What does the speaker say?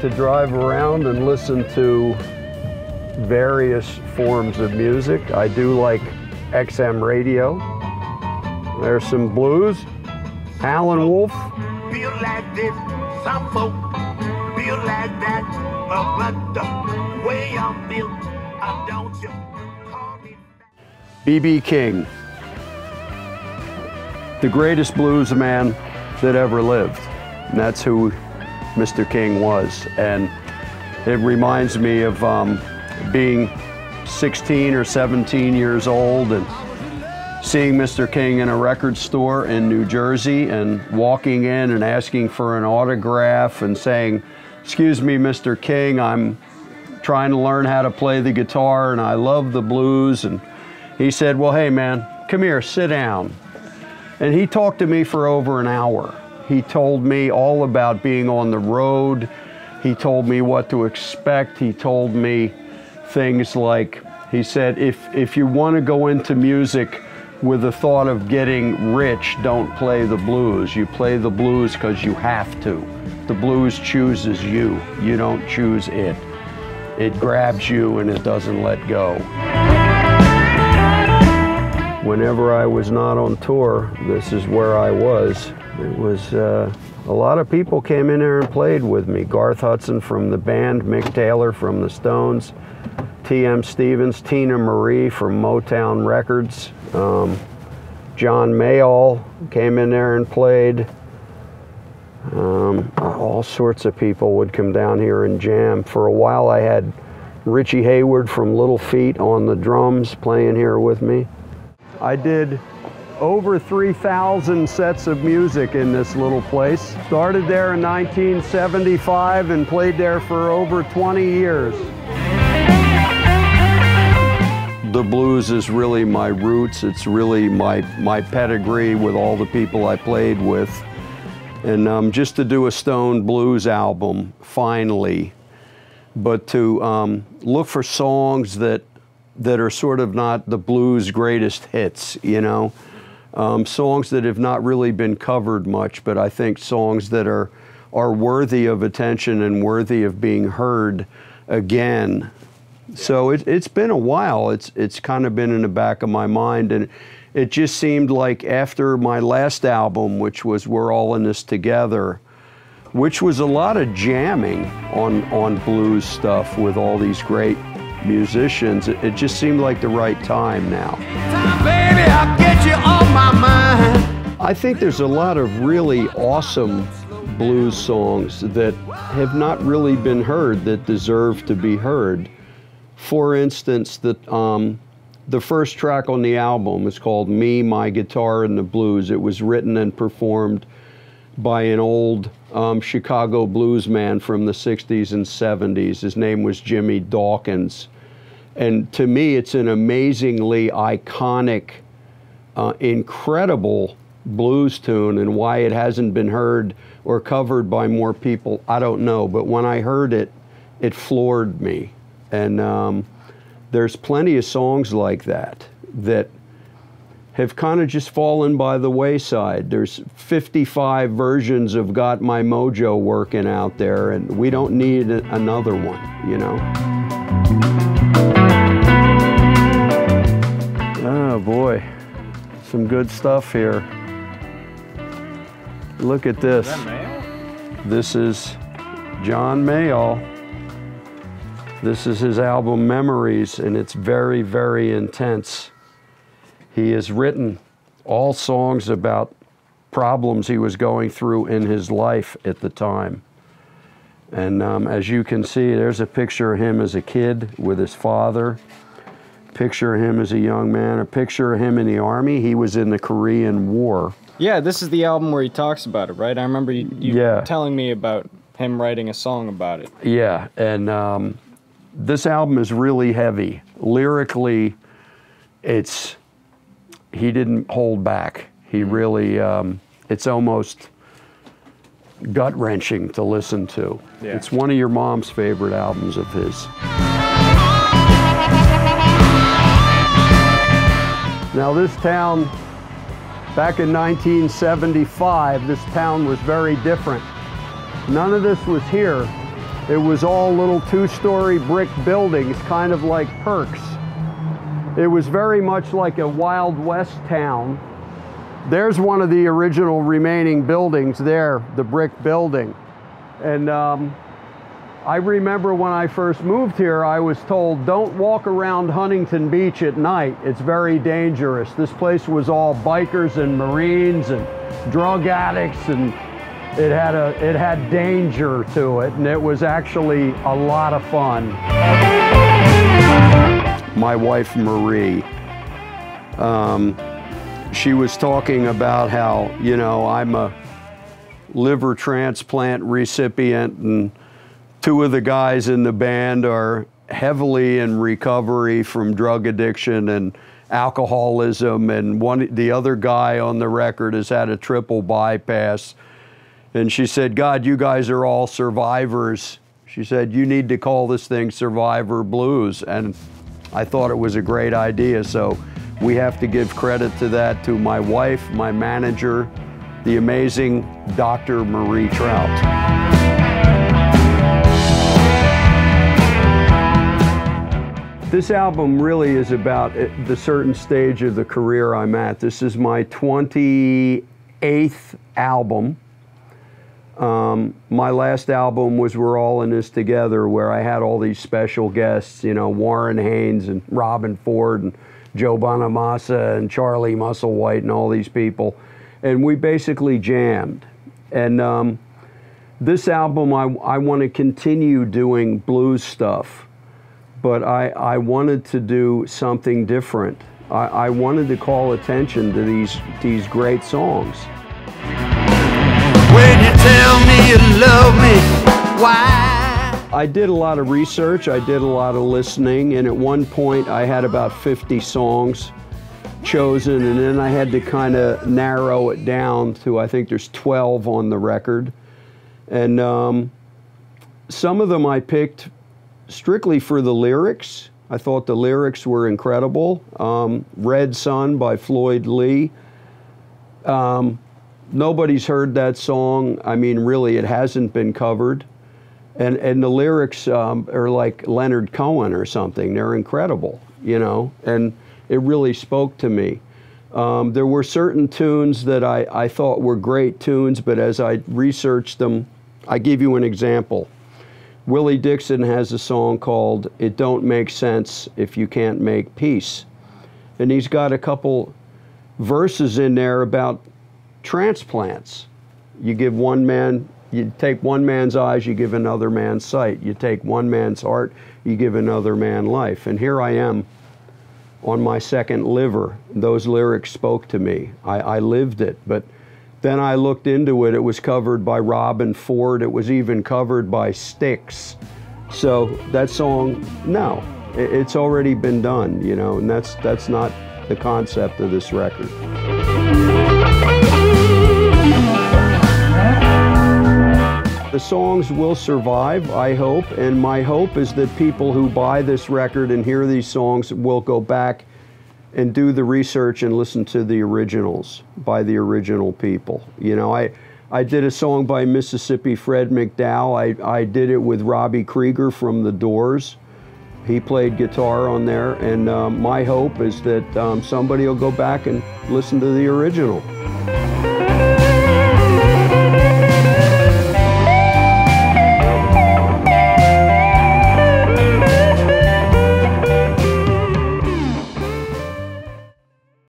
to drive around and listen to various forms of music. I do like XM radio. There's some blues. Howlin' Wolf. Feel like this, some folk feel like that, but the way I'm built, I don't you call me B.B. King, the greatest blues man that ever lived. And that's who Mr. King was. And it reminds me of um, being 16 or 17 years old and seeing Mr. King in a record store in New Jersey and walking in and asking for an autograph and saying, Excuse me, Mr. King, I'm trying to learn how to play the guitar and I love the blues. And he said, Well, hey, man, come here, sit down. And he talked to me for over an hour. He told me all about being on the road. He told me what to expect. He told me things like, he said, if, if you want to go into music with the thought of getting rich, don't play the blues. You play the blues because you have to. The blues chooses you, you don't choose it. It grabs you and it doesn't let go. Whenever I was not on tour, this is where I was. It was uh, a lot of people came in there and played with me. Garth Hudson from the band, Mick Taylor from the Stones, T.M. Stevens, Teena Marie from Motown Records, um, John Mayall came in there and played. Um, all sorts of people would come down here and jam. For a while, I had Richie Hayward from Little Feat on the drums playing here with me. I did over 3,000 sets of music in this little place. Started there in 1975 and played there for over 20 years. The blues is really my roots. It's really my, my pedigree with all the people I played with. And um, just to do a Stone Blues album, finally, but to um, look for songs that that are sort of not the blues greatest hits, you know, um, songs that have not really been covered much, but I think songs that are are worthy of attention and worthy of being heard again. So it, it's been a while. It's it's kind of been in the back of my mind, and it just seemed like after my last album, which was "We're All in This Together," which was a lot of jamming on on blues stuff with all these great musicians. It, it just seemed like the right time now. I think there's a lot of really awesome blues songs that have not really been heard that deserve to be heard. For instance, the, um, the first track on the album is called Me, My Guitar, and the Blues. It was written and performed by an old um, Chicago blues man from the 60s and 70s. His name was Jimmy Dawkins. And to me, it's an amazingly iconic, uh, incredible blues tune. And why it hasn't been heard or covered by more people, I don't know. But when I heard it, it floored me. And um, there's plenty of songs like that that have kind of just fallen by the wayside. There's 55 versions of Got My Mojo working out there, and we don't need another one, you know? Oh boy, some good stuff here. Look at this. This is John Mayall. This is his album Memories, and it's very, very intense. He has written all songs about problems he was going through in his life at the time. And um, as you can see, there's a picture of him as a kid with his father, picture of him as a young man, a picture of him in the army. He was in the Korean War. Yeah, this is the album where he talks about it, right? I remember you, you Yeah. telling me about him writing a song about it. Yeah, and um, this album is really heavy. Lyrically, it's he didn't hold back. He really, um, it's almost gut wrenching to listen to. Yeah. It's one of your mom's favorite albums of his. Now, this town, back in 1975, this town was very different. None of this was here It was all little two-story brick buildings, kind of like Perks. It was very much like a Wild West town. There's one of the original remaining buildings there, the brick building. And um, I remember when I first moved here, I was told, don't walk around Huntington Beach at night. It's very dangerous. This place was all bikers and Marines and drug addicts and it had a it had danger to it and it was actually a lot of fun my wife marie um, she was talking about how you know i'm a liver transplant recipient and two of the guys in the band are heavily in recovery from drug addiction and alcoholism and one the other guy on the record has had a triple bypass and she said, God, you guys are all survivors. She said, You need to call this thing Survivor Blues. And I thought it was a great idea. So we have to give credit to that to my wife, my manager, the amazing Dr. Marie Trout. This album really is about the certain stage of the career I'm at. This is my 28th album. Um, my last album was We're All in This Together, where I had all these special guests, you know, Warren Haynes and Robben Ford and Joe Bonamassa and Charlie Musselwhite and all these people. And we basically jammed. And um, this album, I, I want to continue doing blues stuff, but I, I wanted to do something different. I, I wanted to call attention to these, these great songs. When you tell me you love me, why? I did a lot of research, I did a lot of listening, and at one point I had about 50 songs chosen, and then I had to kind of narrow it down to I think there's 12 on the record. And um, some of them I picked strictly for the lyrics. I thought the lyrics were incredible. Um, Red Sun by Floyd Lee. Um, nobody's heard that song. I mean, really, it hasn't been covered. And, and the lyrics um, are like Leonard Cohen or something. They're incredible, you know, and it really spoke to me. Um, there were certain tunes that I, I thought were great tunes, but as I researched them, I give you an example. Willie Dixon has a song called It Don't Make Sense If You Can't Make Peace. And he's got a couple verses in there about transplants. You give one man, you take one man's eyes, you give another man's sight. You take one man's heart, you give another man life. And here I am on my second liver. Those lyrics spoke to me. I, I lived it. But then I looked into it. It was covered by Robben Ford. It was even covered by Styx. So that song, no, it's already been done, you know, and that's that's not the concept of this record. The songs will survive, I hope, and my hope is that people who buy this record and hear these songs will go back and do the research and listen to the originals by the original people. You know, I I did a song by Mississippi Fred McDowell. I, I did it with Robbie Krieger from The Doors. He played guitar on there, and um, my hope is that um, somebody will go back and listen to the original.